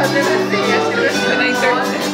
I've never seen it. Was when